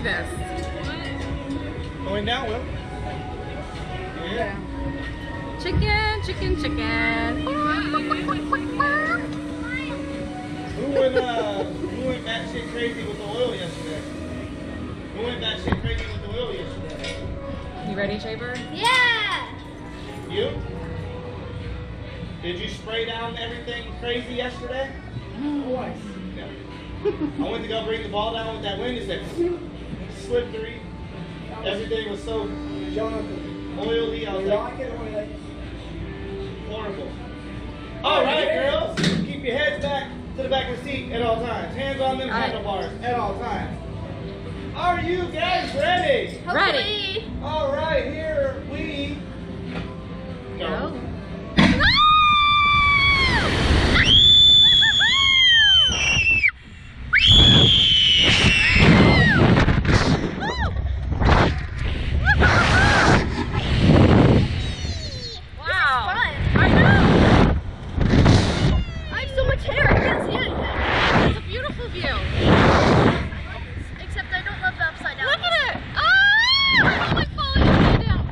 do this. Going down, Will. Yeah. Chicken, chicken, chicken. Who went, uh, who went batshit crazy with the oil yesterday? Who went batshit crazy with the oil yesterday? You ready, Shaper? Yeah! You? Did you spray down everything crazy yesterday? Twice. No. I went to go bring the ball down with that wind. It said slippery. Everything was so Jonathan. oily. I was like, like it or you like horrible. All right, girls. Keep your heads back to the back of the seat at all times. Hands on them right. handlebars at all times. Are you guys ready? Ready. All right, here we beautiful view. Except I don't love the upside down. Look at it. Oh, I'm like falling upside down.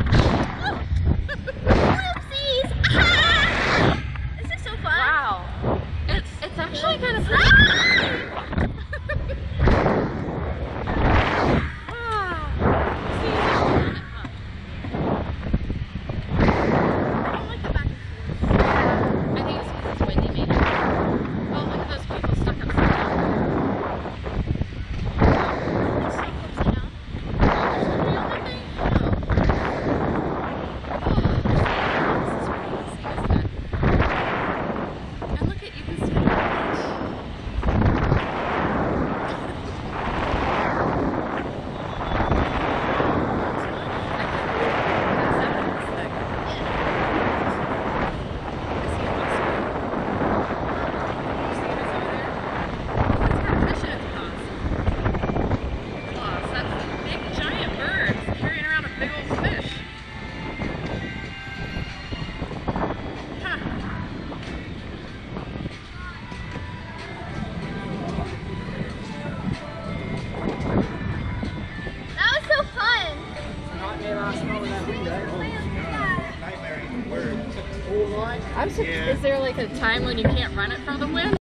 Oopsies! Ah! This is so fun. Wow. It's it's actually kind of pretty. I'm so, Yeah. Is there like a time when you can't run it from the wind?